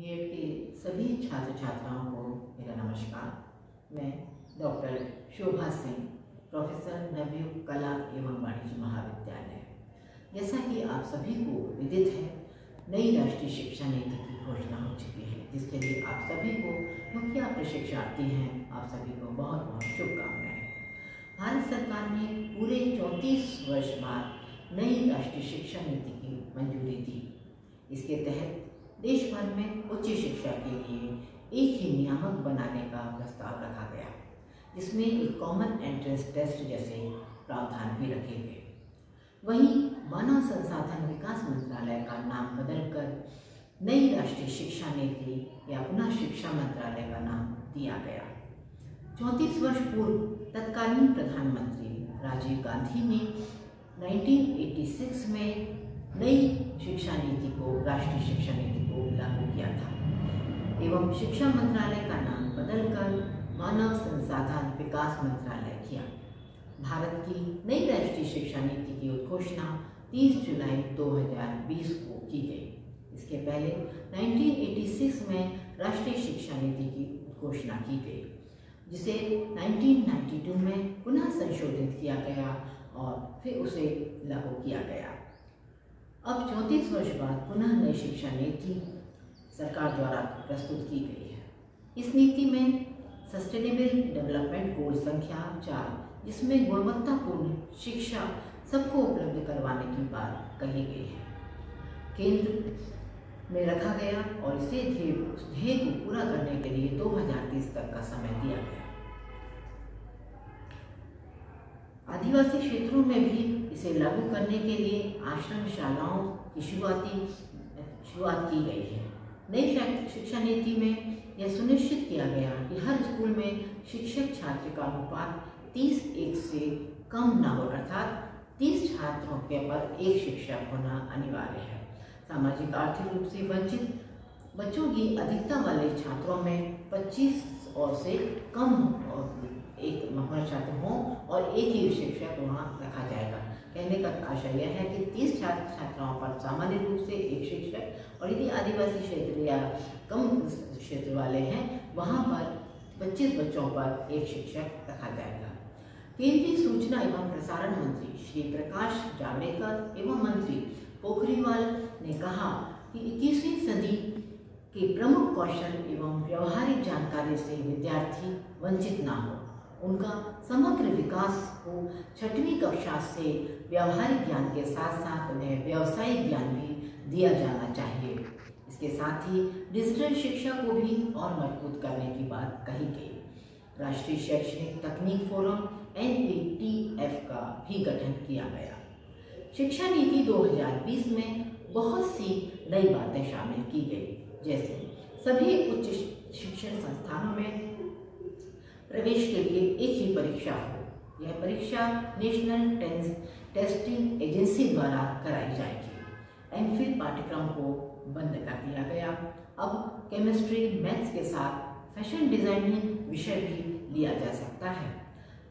BEd के सभी छात्र छात्राओं को मेरा नमस्कार। मैं डॉक्टर शोभा सिंह, प्रोफेसर नवयुग कला एवं वाणिज्य महाविद्यालय। जैसा कि आप सभी को विदित है, नई राष्ट्रीय शिक्षा नीति की घोषणा हो चुकी है, जिसके लिए आप सभी को आप प्रशिक्षार्थी हैं। आप सभी को बहुत बहुत शुभकामनाएँ। भारत सरकार ने पूरे चौंतीस वर्ष बाद नई राष्ट्रीय शिक्षा नीति की मंजूरी दी। इसके तहत देश भर में उच्च शिक्षा के लिए एक ही नियामक बनाने का प्रस्ताव रखा गया, जिसमें एक कॉमन एंट्रेंस टेस्ट जैसे प्रावधान भी रखे गए। वहीं मानव संसाधन विकास मंत्रालय का नाम बदलकर नई राष्ट्रीय शिक्षा नीति या पुनः शिक्षा मंत्रालय का नाम दिया गया। चौंतीस वर्ष पूर्व तत्कालीन प्रधानमंत्री राजीव गांधी ने 1986 में नई शिक्षा नीति को राष्ट्रीय शिक्षा नीति लागू किया था। एवं शिक्षा मंत्रालय का नाम बदलकर मानव संसाधन विकास मंत्रालय किया। भारत की नई राष्ट्रीय शिक्षा नीति की उद्घोषणा 30 जुलाई 2020 को की गई। इसके पहले 1986 में राष्ट्रीय शिक्षा नीति की घोषणा की गई, जिसे 1992 में पुनः संशोधित किया गया और फिर उसे लागू किया गया। अब चौंतीस वर्ष बाद पुनः नई शिक्षा नीति सरकार द्वारा प्रस्तुत की गई है। इस नीति में सस्टेनेबल डेवलपमेंट गोल संख्या चार, जिसमें गुणवत्तापूर्ण शिक्षा सबको उपलब्ध करवाने की बात कही गई है। केंद्र में रखा गया और इसे ध्येय को पूरा करने के लिए 2030 तक का समय दिया गया। आदिवासी क्षेत्रों में भी इसे लागू करने के लिए आश्रम शालाओं की शुरुआती, शुरुआत की गई है। नई शिक्षा नीति में यह सुनिश्चित किया गया कि हर स्कूल में शिक्षक छात्र का अनुपात 30 एक से कम न हो, अर्थात 30 छात्रों के पर एक शिक्षक होना अनिवार्य है। सामाजिक, आर्थिक रूप से वंचित बच्चों की अधिकता वाले छात्रों में 25 और से कम एक होना छात्र हों और एक ही शिक्षक वहाँ रखा जाएगा। कहने का आशय यह है कि तीस छात्र छात्राओं पर सामान्य रूप से एक शिक्षक और यदि आदिवासी क्षेत्र या कम क्षेत्र वाले हैं, वहाँ पर पच्चीस बच्चों पर एक शिक्षक रखा जाएगा। केंद्रीय सूचना एवं प्रसारण मंत्री श्री प्रकाश जावड़ेकर एवं मंत्री पोखरीवाल ने कहा कि इक्कीसवीं सदी के प्रमुख कौशल एवं व्यवहारिक जानकारी से विद्यार्थी वंचित ना हो। उनका समग्र विकास हो छठवीं कक्षा से व्यावहारिक ज्ञान के साथ साथ उन्हें व्यावसायिक ज्ञान भी दिया जाना चाहिए। इसके साथ ही डिजिटल शिक्षा को भी और मज़बूत करने की बात कही गई। राष्ट्रीय शैक्षणिक तकनीक फोरम एन का भी गठन किया गया। शिक्षा नीति 2020 में बहुत सी नई बातें शामिल की गई, जैसे सभी उच्च शिक्षण संस्थानों में प्रवेश के लिए एक ही परीक्षा हो। यह परीक्षा नेशनल टेस्टिंग एजेंसी द्वारा कराई जाएगी। एम पाठ्यक्रम को बंद कर दिया गया। अब केमिस्ट्री, मैथ्स के साथ फ़ैशन डिज़ाइनिंग विषय भी लिया जा सकता है।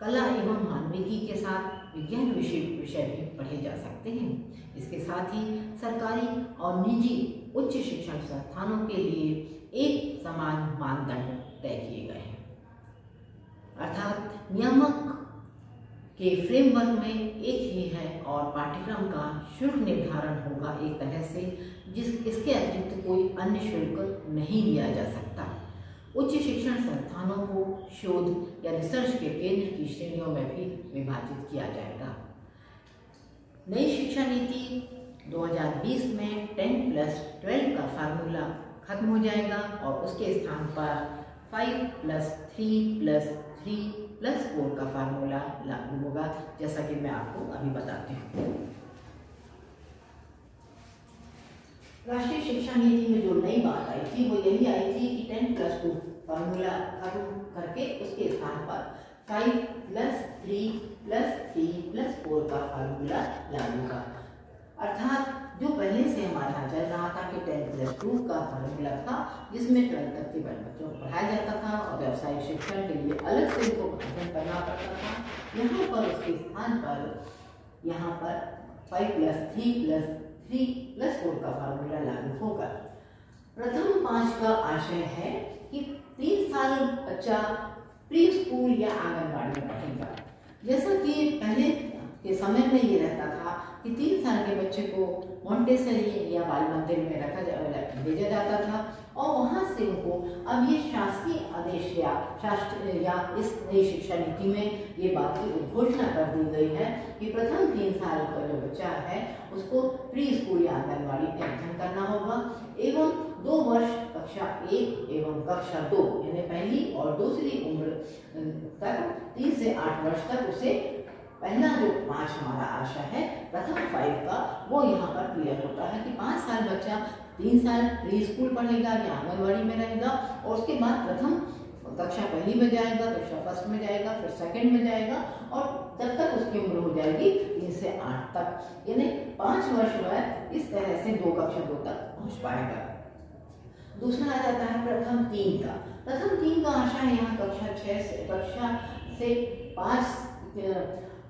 कला एवं मानविकी के साथ विज्ञान विषय विषय भी पढ़े जा सकते हैं। इसके साथ ही सरकारी और निजी उच्च शिक्षण संस्थानों के लिए एक समान मानदंड तय किए गए हैं। अर्थात नियामक के फ्रेमवर्क में एक ही है और पाठ्यक्रम का शुल्क निर्धारण होगा एक तरह से, जिस, इसके अतिरिक्त कोई अन्य शुल्क नहीं लिया जा सकता। उच्च शिक्षण संस्थानों को शोध या रिसर्च के केंद्र की श्रेणियों में भी विभाजित किया जाएगा। नई शिक्षा नीति 2020 में 10 प्लस 12 का फार्मूला खत्म हो जाएगा और उसके स्थान पर 5 plus three plus three plus four का फार्मूला लागू होगा, जैसा कि मैं आपको अभी बताती हूँ। राष्ट्रीय शिक्षा नीति में जो नई बात आई थी, वो यही आई थी कि टेन प्लस टू फार्मूला खत्म करके उसके स्थान पर five plus three plus three plus four का फार्मूला लागू होगा। अर्थात जो पहले से हमारे चल रहा था कि टेन प्लस टू का फॉर्मूला था, जिसमें ट्वेल्थ तक के बच्चों को पढ़ाया जाता था और व्यवसायिक शिक्षण के लिए अलग से उनको अध्ययन करना पड़ता था। यहाँ पर उसके स्थान पर, यहाँ पर five plus three plus three plus four का फार्मूला लागू होगा। प्रथम पाँच का आशय है कि तीन साल बच्चा प्री स्कूल या आंगनबाड़ी में पढ़ेगा। जैसा कि पहले के समय में ये रहता था कि तीन साल के बच्चे को मोन्टेसरी या बाल मंदिर में रखा जा, भेजा जाता था और वहाँ से उनको अब ये शासकीय आदेश या शास्त्र या इस नई शिक्षा नीति में ये बात की घोषणा कर दी गई है कि प्रथम तीन साल का जो बच्चा है उसको प्री स्कूल या आंगनबाड़ी में अध्ययन करना होगा एवं दो वर्ष कक्षा एक एवं कक्षा दो यानी पहली और दूसरी उम्र तक तीन से आठ वर्ष तक उसे पहला जो पाँच हमारा आशा है, प्रथम फाइव का, वो यहाँ पर क्लियर होता है कि पाँच साल बच्चा तीन साल प्री स्कूल पढ़ेगा, या आंगनबाड़ी में रहेगा, और उसके बाद प्रथम कक्षा पहली में जाएगा, कक्षा फ़र्स्ट में जाएगा, फिर सेकंड में जाएगा, और तब तक उसकी उम्र हो जाएगी, तीन से आठ तक। यानी पाँच वर्ष बाद इस तरह से दो कक्षा दो तक पहुँच पाएगा। दूसरा आ जाता है प्रथम तीन का। प्रथम तीन का आशा है यहाँ कक्षा छः से, कक्षा से पाँच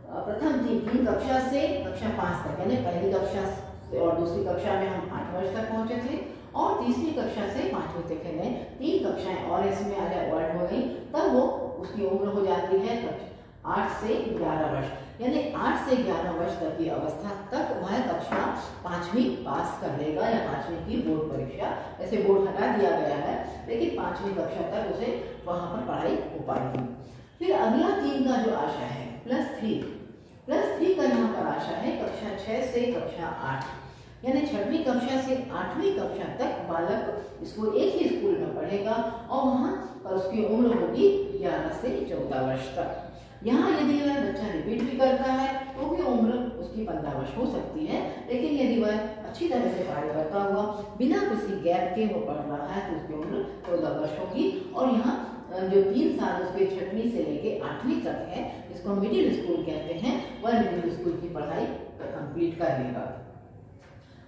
प्रथम तीन तीन कक्षा से कक्षा पाँच तक, यानी पहली कक्षा से और दूसरी कक्षा में हम आठ वर्ष तक पहुँचे थे और तीसरी कक्षा से पांचवी तक है तीन कक्षाएँ और इसमें जाए वर्ड हो गई, तब वो उसकी उम्र हो जाती है आठ से ग्यारह वर्ष, यानी आठ से ग्यारह वर्ष तक की अवस्था तक वह कक्षा पांचवी पास कर लेगा या पांचवी की बोर्ड परीक्षा, ऐसे बोर्ड हटा दिया गया है, लेकिन पांचवी कक्षा तक उसे वहाँ पर पढ़ाई हो पाएगी। फिर अगला तीन का जो आशा है, प्लस थ्री प्लस थ्री का यहाँ पर आशा है, कक्षा छह से कक्षा आठ। यानी छठवीं कक्षा से आठवीं कक्षा तक बालक इसको एक ही स्कूल में पढ़ेगा और वहाँ पर उसकी उम्र होगी ग्यारह से चौदह वर्ष तक। यहाँ यदि वह बच्चा रिपीट भी करता है तो भी उम्र उसकी पंद्रह वर्ष हो सकती है। लेकिन यदि वह अच्छी तरह से पढ़ाई करता हुआ, बिना किसी गैप के वो पढ़ रहा है तो उसकी उम्र चौदह वर्ष होगी। और यहाँ जो तीन साल उसके छठवीं से लेके आठवीं तक है, इसको मिडिल स्कूल कहते हैं, वह मिडिल स्कूल की पढ़ाई कंप्लीट कर लेगा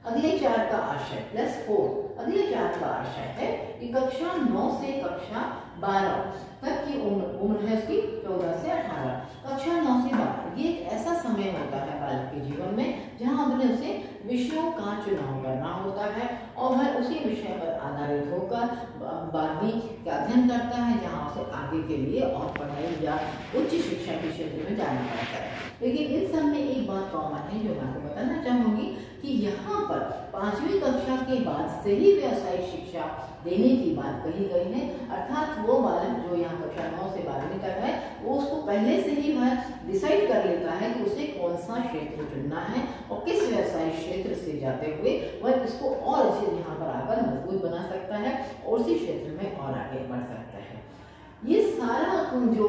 अगले चार का आशय प्लस फोर अगले चार का आशय है कि कक्षा नौ से कक्षा बारह तक की उम्र उम्र है उसकी चौदह से अठारह। कक्षा नौ से बारह, ये एक ऐसा समय होता है बालक के जीवन में जहाँ हमने उसे विषयों का चुनाव करना होता है और वह उसी विषय पर आधारित होकर बारहवीं का अध्ययन करता है, जहाँ उसे आगे के लिए और पढ़ाई या उच्च शिक्षा के क्षेत्र में जाना पड़ता है। लेकिन इन सब में एक बात कॉमन है, जो मैं आपको बताना चाहूँगी कि यहाँ पर पांचवी कक्षा के बाद से ही व्यावसायिक शिक्षा देने की बात कही गई है। अर्थात वो बालक जो यहाँ कक्षा नौ से बारहवीं तक है, वो उसको पहले से ही वह डिसाइड कर लेता है कि उसे कौन सा क्षेत्र चुनना है और किस व्यवसाय क्षेत्र से जाते हुए वह इसको और अच्छे यहाँ पर आकर मज़बूत बना सकता है और उसी क्षेत्र में और आगे बढ़ सकता है। ये सारा जो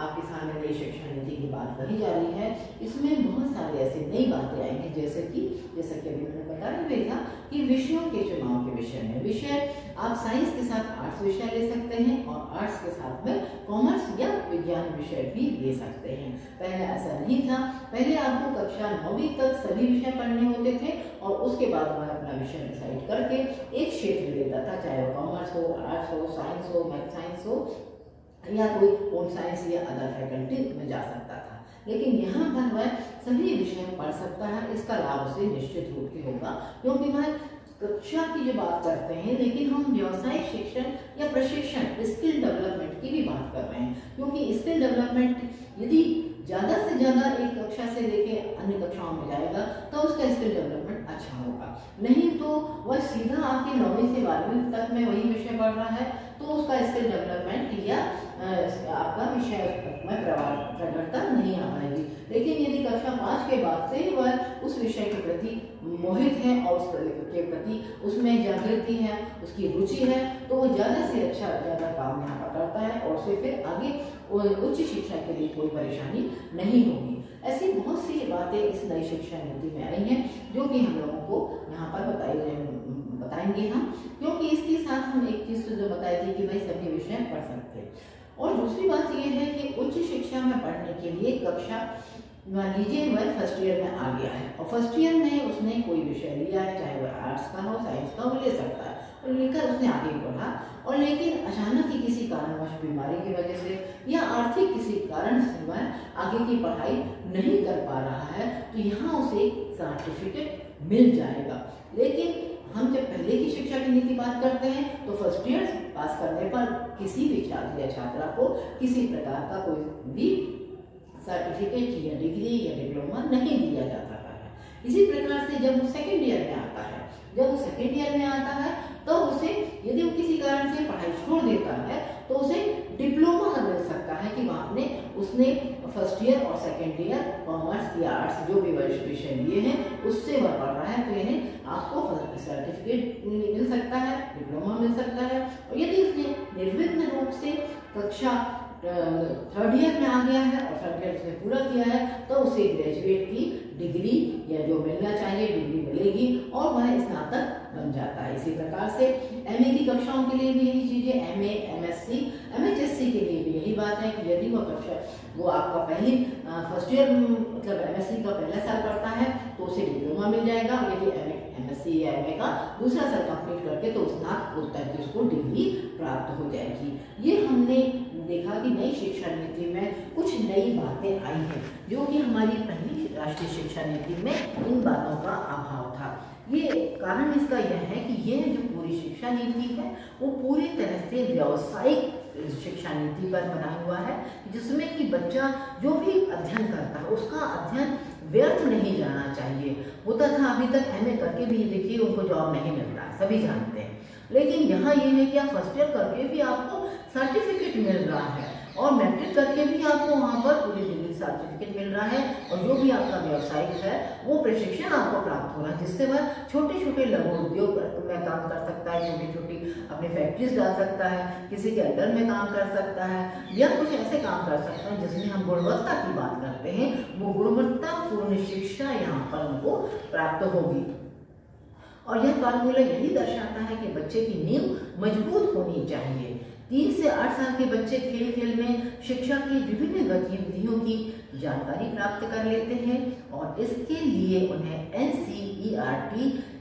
आपके सामने नई शिक्षा नीति की बात कही जा रही है, इसमें बहुत सारी ऐसी नई बातें आई हैं जैसे कि, जैसा कि अभी मैंने बता भी था कि विषयों के चुनाव के विषय में विषय, आप साइंस के साथ आर्ट्स विषय ले सकते हैं और आर्ट्स के साथ में कॉमर्स या विज्ञान विषय भी ले सकते हैं। पहले ऐसा नहीं था। पहले आपको कक्षा नौवीं तक सभी विषय पढ़ने होते थे और उसके बाद वह अपना विषय डिसाइड करके एक क्षेत्र लेता था, चाहे वो कॉमर्स हो, आर्ट्स हो, साइंस हो, मैथ साइंस हो या कोई होम साइंस या अदर फैकल्टी में जा सकता था। लेकिन यहाँ पर वह सभी विषय पढ़ सकता है, इसका लाभ उसे निश्चित रूप से होगा, क्योंकि वह कक्षा की जो बात करते हैं, लेकिन हम व्यवसायिक शिक्षण या प्रशिक्षण स्किल डेवलपमेंट की भी बात कर रहे हैं। क्योंकि स्किल डेवलपमेंट यदि ज़्यादा से ज़्यादा एक कक्षा से लेके अन्य कक्षाओं में जाएगा तो उसका स्किल डेवलपमेंट अच्छा होगा। नहीं तो वह सीधा आके नौवीं से बारहवीं तक में वही विषय पढ़ रहा है तो उसका स्किल डेवलपमेंट या आपका विषय में प्रगटता नहीं आ पाएगी। लेकिन यदि कक्षा पाँच के बाद से वह उस विषय के प्रति मोहित है और उस के प्रति उसमें जागृति है, उसकी रुचि है तो वो ज़्यादा से अच्छा ज़्यादा काम यहाँ पर करता है और उसे फिर आगे उच्च शिक्षा के लिए कोई परेशानी नहीं होगी। ऐसी बहुत सी बातें इस नई शिक्षा नीति में आई हैं, जो कि हम लोगों को यहाँ पर बताई बताएँगे हम, क्योंकि इसके साथ हम एक चीज़ तो जो बताई थी कि भाई सभी विषय पढ़ सकते हैं। और दूसरी बात यह है कि उच्च शिक्षा में पढ़ने के लिए कक्षा, मान लीजिए वह फ़र्स्ट ईयर में आ गया है, और फ़र्स्ट ईयर में उसने कोई विषय लिया है, चाहे वह आर्ट्स का हो साइंस का हो ले सकता है और लेकर उसने आगे बढ़ा। और लेकिन अचानक ही किसी कारणवश बीमारी की वजह से या आर्थिक किसी कारण से वह आगे की पढ़ाई नहीं कर पा रहा है तो यहाँ उसे सर्टिफिकेट मिल जाएगा। लेकिन हम जब पहले की शिक्षा की नीति बात करते हैं तो फ़र्स्ट ईयर पास करने पर किसी भी छात्र या छात्रा को किसी प्रकार का कोई भी सर्टिफिकेट या डिग्री या डिप्लोमा नहीं दिया जाता है। इसी प्रकार से जब वो सेकेंड ईयर में आता है, जब वो सेकेंड ईयर में आता है तो उसे यदि वो किसी कारण से पढ़ाई छोड़ देता है तो उसे डिप्लोमा मिल सकता है कि वहाँ ने उसने फ़र्स्ट ईयर और सेकेंड ईयर कॉमर्स या आर्ट्स जो भी विषय लिए हैं, उससे वह पढ़ रहा है तो इन्हें आपको सर्टिफिकेट मिल सकता है डिप्लोमा मिल सकता है। और यदि उसने निर्विघ्न रूप से कक्षा थर्ड ईयर में आ गया है और थर्ड ईयर उसने पूरा किया है तो उसे ग्रेजुएट की डिग्री या जो मिलना चाहिए डिग्री मिलेगी और वह स्नातक बन जाता है। इसी प्रकार से एमए की कक्षाओं के लिए भी यही चीज़ें एमए एमएससी एमएचएससी के लिए भी यही बात है कि यदि वह कक्षा, वो आपका पहली फ़र्स्ट ईयर मतलब एमएससी का पहला साल पढ़ता है तो उसे डिप्लोमा मिल जाएगा यदि एम एमएससी या एमए का दूसरा साल कंप्लीट करके तो स्नातकोत्तर की उसको डिग्री प्राप्त हो जाएगी। ये हमने देखा कि नई शिक्षा नीति में कुछ नई बातें आई हैं, जो कि हमारी पहली राष्ट्रीय शिक्षा नीति में इन बातों का अभाव था। ये कारण इसका यह है कि यह जो पूरी शिक्षा नीति है, वो पूरी तरह से व्यावसायिक शिक्षा नीति पर बना हुआ है, जिसमें कि बच्चा जो भी अध्ययन करता है, उसका अध्ययन व्यर्थ नहीं जाना चाहिए। होता था अभी तक एमए करके भी देखिए, उनको जॉब नहीं मिलता, सभी जानते हैं। लेकिन यहाँ ये है कि आप फ़र्स्ट ईयर करके भी आपको सर्टिफिकेट मिल रहा है। और मैट्रिक करके भी आपको वहाँ पर पूरी डिग्री सर्टिफिकेट मिल रहा है और जो भी आपका व्यवसायिक है, वो प्रशिक्षण आपको प्राप्त हो रहा है, जिससे वह छोटे छोटे लघु उद्योग में काम कर सकता है छोटी छोटी अपनी फैक्ट्रीज डाल सकता है, किसी के अंडर में काम कर सकता है, या कुछ ऐसे काम कर सकता है, जिसमें हम गुणवत्ता की बात करते हैं, वो गुणवत्तापूर्ण शिक्षा यहाँ पर उनको प्राप्त होगी। और यह फार्मूला यही दर्शाता है कि बच्चे की नींव मज़बूत होनी चाहिए। तीन से आठ साल के बच्चे खेल खेल में शिक्षा की विभिन्न गतिविधियों की जानकारी प्राप्त कर लेते हैं और इसके लिए उन्हें एन e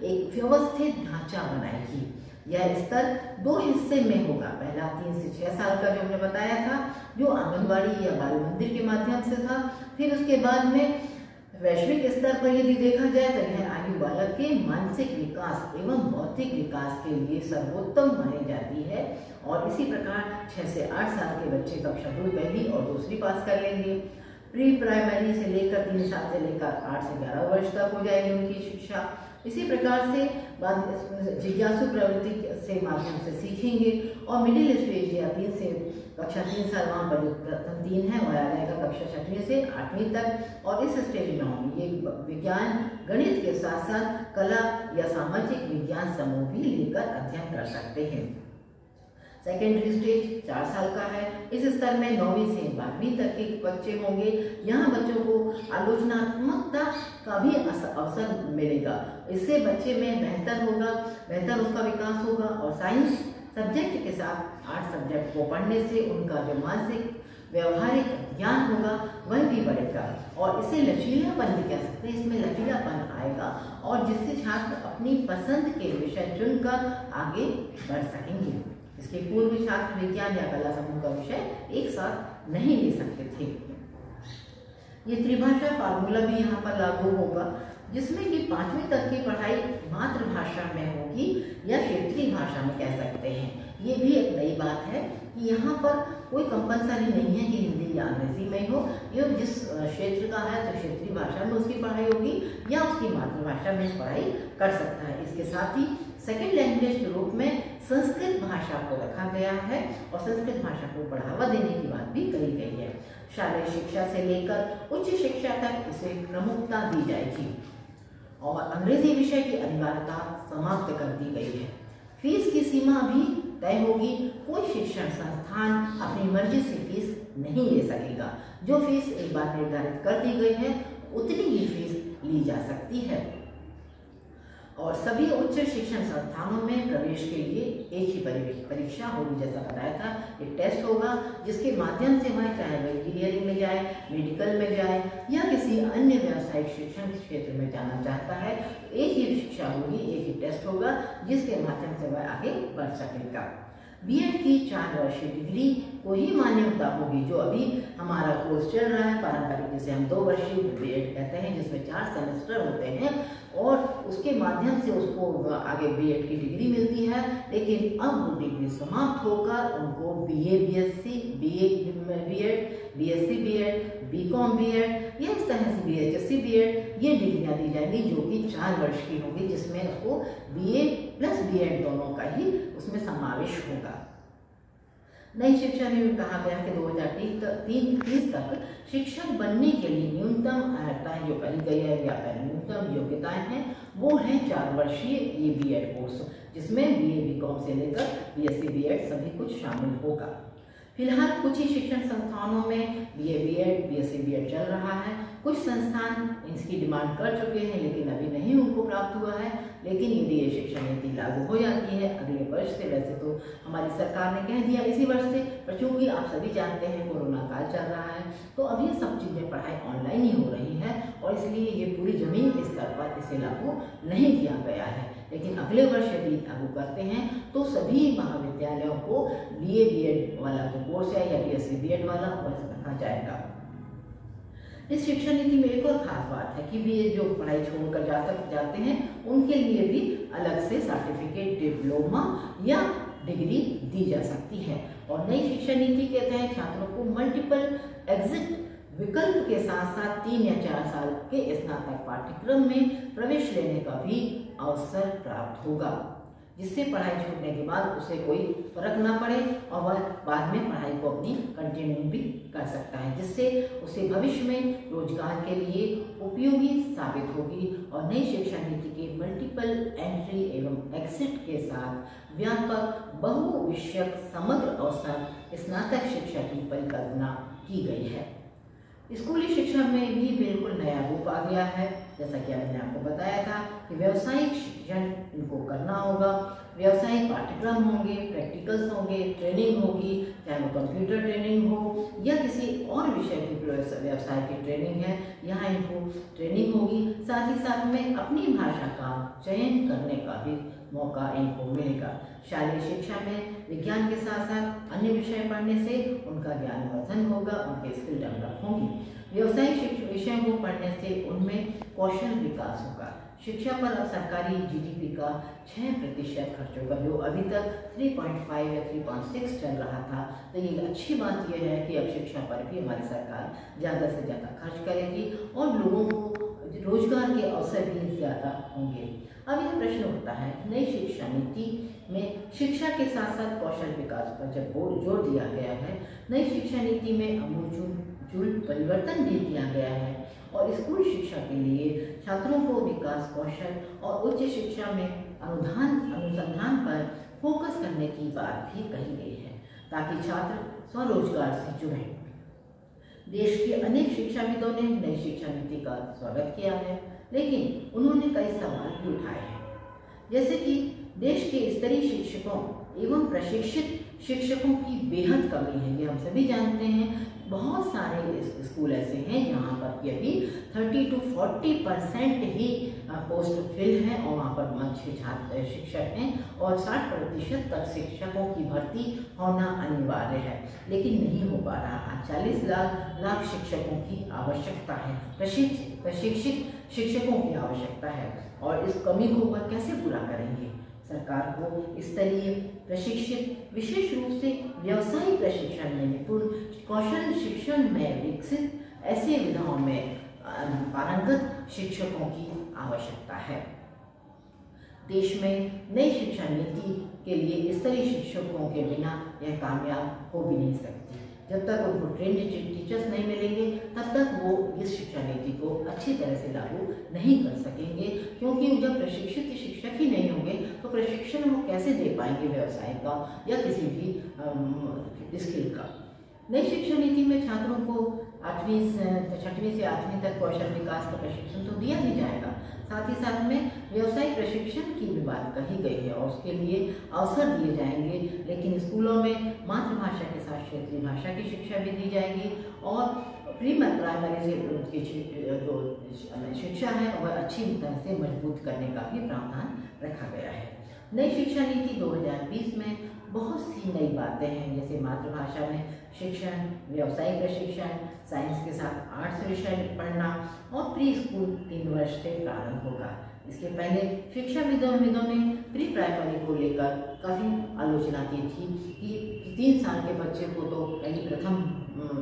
एक व्यवस्थित ढांचा बनाएगी। यह स्तर दो हिस्से में होगा। पहला तीन से छह साल का जो हमने बताया था, जो आंगनबाड़ी या बाल मंदिर के माध्यम से था। फिर उसके बाद में वैश्विक स्तर पर यदि देखा जाए तो यह आयु बालक के मानसिक विकास एवं भौतिक विकास के लिए सर्वोत्तम मानी जाती है। और इसी प्रकार छह से आठ साल के बच्चे कक्षा दो पहली और दूसरी पास कर लेंगे। प्री प्राइमरी से लेकर तीन साल से लेकर आठ से ग्यारह वर्ष तक हो जाएगी उनकी शिक्षा। इसी प्रकार से जिज्ञासु प्रवृत्ति से माध्यम से सीखेंगे और मिडिल स्टेज या तीन से कक्षा तीन साल वहाँ पर प्रथम तीन है वह आ जाएगा कक्षा छठवीं से आठवीं तक और इस स्टेज में होंगे। ये विज्ञान, गणित के साथ साथ कला या सामाजिक विज्ञान समूह भी लेकर अध्ययन कर सकते हैं। सेकेंडरी स्टेज चार साल का है। इस स्तर में नौवीं से बारहवीं तक के बच्चे होंगे। यहाँ बच्चों को आलोचनात्मकता का भी अवसर मिलेगा। इससे बच्चे में बेहतर होगा, बेहतर उसका विकास होगा और साइंस सब्जेक्ट के साथ आर्ट सब्जेक्ट को पढ़ने से, उनका जो मानसिक, व्यवहारिक ज्ञान होगा, वह भी बढ़ेगा। और इसे लचीलापन भी कह सकते हैं। इसमें लचीलापन आएगा और जिससे छात्र अपनी पसंद के विषय चुनकर आगे बढ़ सकेंगे। इसके पूर्व छात्र विज्ञान या कला समूह का विषय? एक साथ नहीं ले सकते थे। ये त्रिभाषा फार्मूला भी यहाँ पर लागू होगा, जिसमें कि पांचवी तक की पढ़ाई मातृभाषा में होगी, या क्षेत्रीय भाषा में कह सकते हैं। ये भी एक नई बात है कि यहाँ पर कोई कंपलसरी नहीं है कि हिंदी या अंग्रेज़ी में हो। ये जिस क्षेत्र का है तो क्षेत्रीय भाषा में उसकी पढ़ाई होगी, या उसकी मातृभाषा में पढ़ाई कर सकता है। इसके साथ ही सेकेंड लैंग्वेज के रूप में संस्कृत भाषा को रखा गया है और संस्कृत भाषा को बढ़ावा देने की बात भी कही गई है। शारीय शिक्षा से लेकर उच्च शिक्षा तक इसे प्रमुखता दी जाएगी और अंग्रेज़ी विषय की अनिवार्यता समाप्त कर दी गई है। फ़ीस की सीमा भी तय होगी। कोई शिक्षण संस्थान अपनी मर्ज़ी से फ़ीस नहीं ले सकेगा। जो फ़ीस एक बार निर्धारित कर दी गई है, उतनी ही फ़ीस ली जा सकती है। और सभी उच्च शिक्षण संस्थानों में प्रवेश के लिए एक ही परीक्षा होगी, जैसा बताया था। एक टेस्ट होगा, जिसके माध्यम से वह चाहे वह इंजीनियरिंग में जाए मेडिकल में जाए, या किसी अन्य व्यावसायिक शिक्षण क्षेत्र में जाना चाहता है, एक ही शिक्षा होगी, एक ही टेस्ट होगा, जिसके माध्यम से वह आगे बढ़ सकेगा। बीएड की चार वर्षीय डिग्री को ही मान्यता होगी जो अभी हमारा कोर्स चल रहा है। पारंपरिक जिसे हम दो वर्षीय बीएड कहते हैं, जिसमें चार सेमेस्टर होते हैं और उसके माध्यम से उसको आगे बीएड की डिग्री मिलती है। लेकिन अब वो डिग्री समाप्त होकर उनको BA BSc BA BEd BSc BEd BCom BEd या इस तरह से बीएचएससी बीएड ये डिग्रियाँ दी जाएँगी जो कि चार वर्ष की होगी, जिसमें उसको बी बीए प्लस बीएड दोनों का ही उसमें समावेश होगा। नई शिक्षा नीति में कहा गया कि दो हज़ार तीस तक शिक्षक बनने के लिए न्यूनतम अर्हताएँ जो कही गई है या फिर न्यूनतम योग्यताएँ हैं, वो है चार वर्षीय ए बी एड कोर्स, जिसमें बी ए बी कॉम से लेकर B S C B Ed सभी कुछ शामिल होगा। फ़िलहाल कुछ ही शिक्षण संस्थानों में B A B Ed B S C B Ed चल रहा है। कुछ संस्थान इसकी डिमांड कर चुके हैं, लेकिन अभी नहीं उनको प्राप्त हुआ है। लेकिन यदि ये शिक्षा नीति लागू हो जाती है अगले वर्ष से, वैसे तो हमारी सरकार ने कह दिया इसी वर्ष से, पर चूँकि आप सभी जानते हैं कोरोना काल चल रहा है तो ये सब चीज़ें पढ़ाई ऑनलाइन ही हो रही है, और इसलिए ये पूरी ज़मीन स्तर पर इसे लागू नहीं किया गया है। लेकिन अगले वर्ष यदि लागू करते हैं तो सभी महाविद्यालयों को बी ए बी एड वाला जो कोर्स है या B S C B Ed वाला वह रखा जाएगा। इस शिक्षा नीति में एक और खास बात है कि भी ये जो पढ़ाई छोड़कर जा तक जाते हैं, उनके लिए भी अलग से सर्टिफिकेट डिप्लोमा या डिग्री दी जा सकती है। और नई शिक्षा नीति के तहत छात्रों को मल्टीपल एग्जिट विकल्प के साथ साथ तीन या चार साल के स्नातक पाठ्यक्रम में प्रवेश लेने का भी अवसर प्राप्त होगा। जिससे पढ़ाई छूटने के बाद उसे कोई फ़र्क ना पड़े और वह बाद में पढ़ाई को अपनी कंटिन्यू भी कर सकता है, जिससे उसे भविष्य में रोज़गार के लिए उपयोगी साबित होगी और नई शिक्षा नीति के मल्टीपल एंट्री एवं एग्जिट के साथ व्यापक बहु विषयक समग्र अवसर स्नातक शिक्षा की परिकल्पना की गई है। स्कूली शिक्षा में भी बिल्कुल नया रूप आ गया है। जैसा कि मैंने आपको बताया था कि व्यवसायिक शिक्षण इनको करना होगा। व्यवसायिक पाठ्यक्रम होंगे प्रैक्टिकल्स होंगे ट्रेनिंग होगी, चाहे वो कंप्यूटर ट्रेनिंग हो या किसी और विषय की व्यवसाय की ट्रेनिंग है, यहाँ इनको ट्रेनिंग होगी। साथ ही साथ में अपनी भाषा का चयन करने का भी मौका इनको मिलेगा। शारीरिक शिक्षा में विज्ञान के साथ साथ अन्य विषय पढ़ने से उनका ज्ञान वर्धन होगा, उनके स्किल डेवलप होंगी। व्यवसायिक विषयों को पढ़ने से उनमें कौशल विकास होगा। शिक्षा पर सरकारी जीडीपी का छः प्रतिशत खर्च होगा, जो अभी तक 3.5 या 3.6 चल रहा था। तो ये अच्छी बात यह है कि अब शिक्षा पर भी हमारी सरकार ज़्यादा से ज़्यादा खर्च करेगी और लोगों को रोज़गार के अवसर भी ज़्यादा होंगे। अब यह प्रश्न उठता है नई शिक्षा नीति में शिक्षा के साथ साथ कौशल विकास पर जब ज़ोर दिया गया है, नई शिक्षा नीति में अमूलचूल परिवर्तन भी दिया गया है। और स्कूल शिक्षा के लिए छात्रों को विकास कौशल और उच्च शिक्षा में अनुदान अनुसंधान पर फोकस करने की बात भी कही गई है, ताकि छात्र स्वरोजगार से जुड़े। देश के अनेक शिक्षाविदों ने नई शिक्षा नीति का स्वागत किया है, लेकिन उन्होंने कई सवाल भी उठाए हैं। जैसे कि देश के स्तरीय शिक्षकों एवं प्रशिक्षित शिक्षकों की बेहद कमी है, ये हम सभी जानते हैं। बहुत सारे स्कूल ऐसे हैं जहाँ पर कि अभी 30 टू 40 परसेंट ही पोस्ट फिल हैं और वहाँ पर अच्छे छात्र शिक्षक हैं और 60 प्रतिशत तक शिक्षकों की भर्ती होना अनिवार्य है। लेकिन नहीं हो पा रहा। चालीस लाख लाख शिक्षकों की आवश्यकता है। प्रशिक्षित प्रशिक्षित शिक्षकों की आवश्यकता है। और इस कमी को वह कैसे पूरा करेंगे? सरकार को स्तरीय प्रशिक्षित, विशेष रूप से व्यवसायिक प्रशिक्षण में निपुण, कौशल शिक्षण में विकसित, ऐसे विधाओं में पारंगत शिक्षकों की आवश्यकता है। देश में नई शिक्षा नीति के लिए स्तरीय शिक्षकों के बिना यह कामयाब हो भी नहीं सकती। जब तक उनको ट्रेंड टीचर्स नहीं मिलेंगे, तब तक वो इस शिक्षा नीति को अच्छी तरह से लागू नहीं कर सकेंगे। क्योंकि जब प्रशिक्षित शिक्षक ही नहीं होंगे तो प्रशिक्षण वो कैसे दे पाएँगे व्यवसाय का या किसी भी स्किल का? नई शिक्षा नीति में छात्रों को आठवीं छठवीं से आठवीं तक कौशल विकास का प्रशिक्षण तो दिया ही जाएगा। साथ ही साथ में व्यवसायिक प्रशिक्षण की भी बात कही गई है और उसके लिए अवसर दिए जाएँगे, लेकिन स्कूलों में मातृभाषा के साथ क्षेत्रीय भाषा की शिक्षा भी दी जाएगी और प्री प्राइमरी से जो शिक्षा है वह अच्छी तरह से मज़बूत करने का भी प्रावधान रखा गया है। नई शिक्षा नीति 2020 में बहुत सी नई बातें हैं, जैसे मातृभाषा में शिक्षण, व्यावसायिक प्रशिक्षण साइंस के साथ आर्ट्स विषय पढ़ना और प्री स्कूल तीन वर्ष से प्रारंभ होगा। इसके पहले शिक्षा विदों ने प्री प्राइमरी को लेकर काफ़ी आलोचना की थी कि तीन साल के बच्चे को तो पहली प्रथम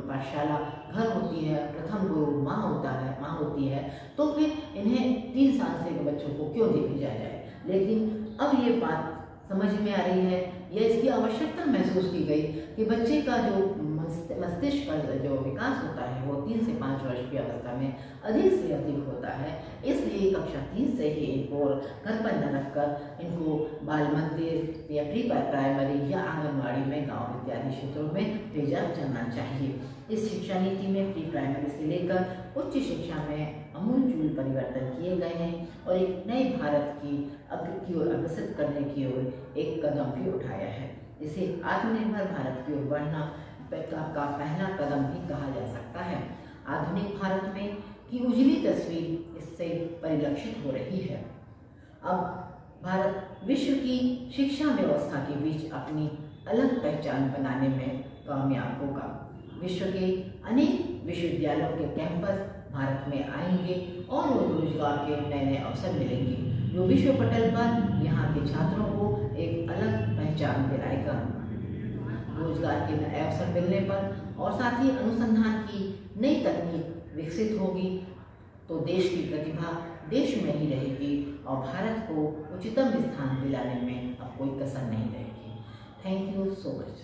पाठशाला घर होती है, प्रथम गुरु माँ होता है, माँ होती है तो फिर इन्हें तीन साल से बच्चों को क्यों दे भेजा जाए? लेकिन अब ये बात समझ में आ रही है, या इसकी आवश्यकता महसूस की गई कि बच्चे का जो मस्तिष्क का जो विकास होता है, वो तीन से पाँच वर्ष की अवस्था में अधिक से अधिक होता है, इसलिए कक्षा तीन से ही इनको घर पर न रखकर इनको बाल मंदिर या प्री प्राइमरी या आंगनबाड़ी में, गाँव इत्यादि क्षेत्रों में भेजा जाना चाहिए। इस शिक्षा नीति में प्री प्राइमरी से लेकर उच्च शिक्षा में अमूलचूल परिवर्तन किए गए हैं और एक नए भारत की अग्र की ओर अग्रसित करने की ओर एक कदम भी उठाया है, जिसे आत्मनिर्भर भारत की ओर बढ़ना का पहला कदम भी कहा जा सकता है। आधुनिक भारत में की उजली तस्वीर इससे परिलक्षित हो रही है। अब भारत विश्व की शिक्षा व्यवस्था के बीच अपनी अलग पहचान बनाने में कामयाब होगा। विश्व के अनेक विश्वविद्यालयों के कैंपस भारत में आएँगे और रोज़गार के नए नए अवसर मिलेंगे। जो विश्व पटल पर यहाँ के छात्रों को एक अलग पहचान दिलाएगा रोज़गार के नए अवसर मिलने पर और साथ ही अनुसंधान की नई तकनीक विकसित होगी तो देश की प्रतिभा देश में ही रहेगी और भारत को उच्चतम स्थान दिलाने में अब कोई कसर नहीं रहेगी। Thank you so much